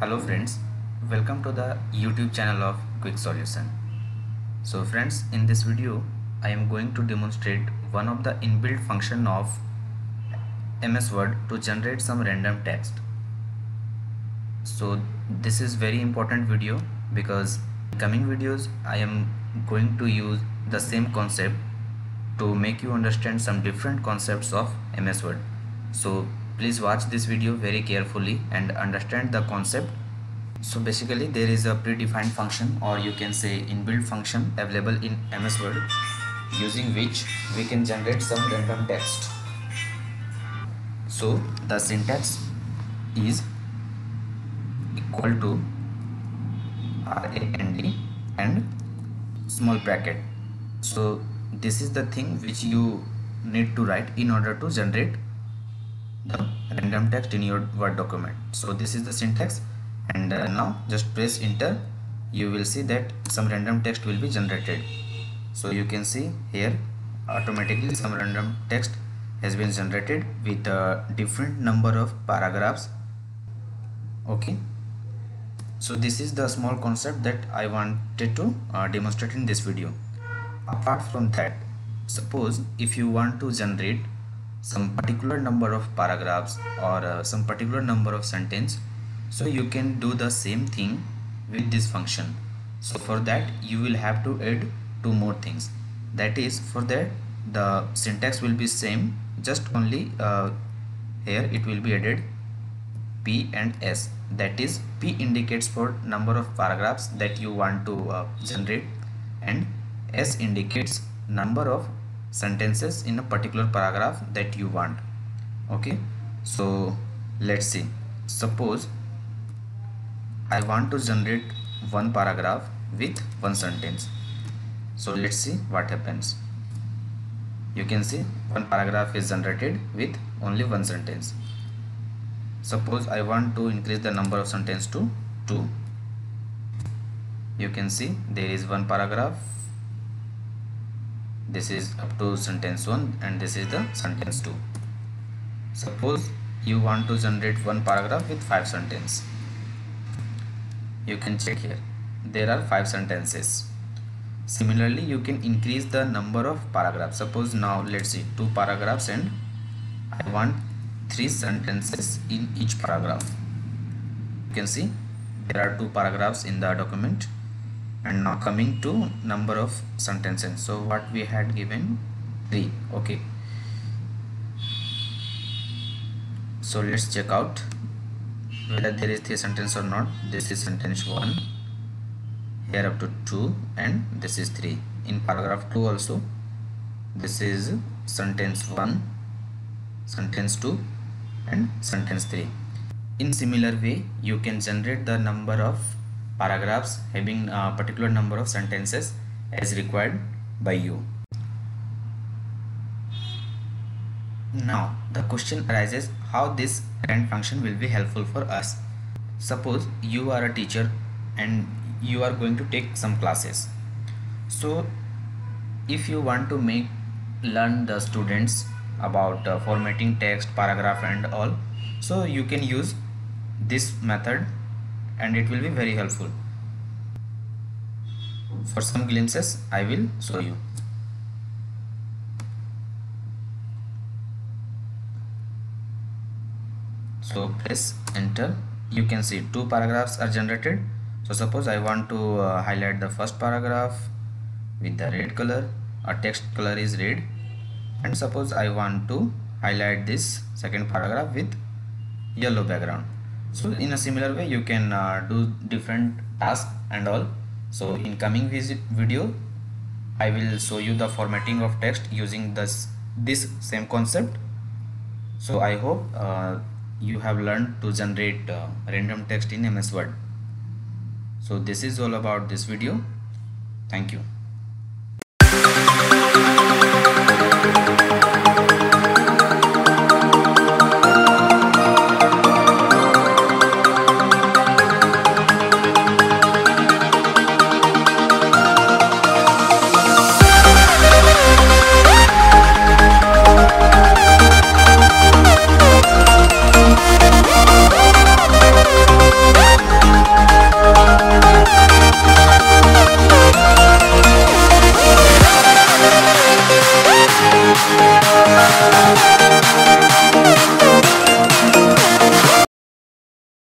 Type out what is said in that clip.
hello friends. Welcome to the youtube channel of quick solution. So friends in this video i am going to demonstrate one of the inbuilt function of ms word to generate some random text. So this is very important video because in coming videos i am going to use the same concept to make you understand some different concepts of ms word. So please watch this video very carefully and understand the concept. So basically there is a predefined function or you can say inbuilt function available in ms word using which we can generate some random text. So the syntax is equal to rand and small bracket. So this is the thing which you need to write in order to generate the random text in your word document. So this is the syntax and uh, now just press enter. You will see that some random text will be generated. So you can see here automatically some random text has been generated with a different number of paragraphs. Okay. So this is the small concept that i wanted to uh, demonstrate in this video. Apart from that suppose if you want to generate some particular number of paragraphs or uh, some particular number of sentence. So you can do the same thing with this function. So for that you will have to add two more things. That is for that the syntax will be same just only uh, here it will be added p and s. That is p indicates for number of paragraphs that you want to uh, generate and s indicates number of sentences in a particular paragraph that you want. Okay? So let's see. Suppose I want to generate one paragraph with one sentence. So let's see what happens. You can see one paragraph is generated with only one sentence. Suppose I want to increase the number of sentence to 2 you can see there is one paragraph this is up to sentence 1 and this is the sentence 2 suppose you want to generate one paragraph with five sentence you can check here. There are five sentences. Similarly you can increase the number of paragraphs. Suppose now let's see two paragraphs and I want three sentences in each paragraph. You can see there are two paragraphs in the document and now coming to number of sentences. So what we had given? 3 okay. So let's check out whether there is three sentence or not. This is sentence 1 here up to 2 and this is 3 in paragraph 2 also this is sentence 1 sentence 2 and sentence 3 in similar way you can generate the number of paragraphs having a particular number of sentences as required by you. Now the question arises how this rand function will be helpful for us. Suppose you are a teacher and you are going to take some classes. So if you want to make learn the students about uh, formatting text paragraph and all so you can use this method and it will be very helpful. For some glimpses I will show you. So press enter. You can see two paragraphs are generated. So suppose I want to uh, highlight the first paragraph with the red color. A text color is red. And suppose I want to highlight this second paragraph with yellow background so in a similar way you can uh, do different tasks and all. So in coming visit video I will show you the formatting of text using this this same concept. So I hope uh, you have learned to generate uh, random text in MS Word. So this is all about this video. Thank you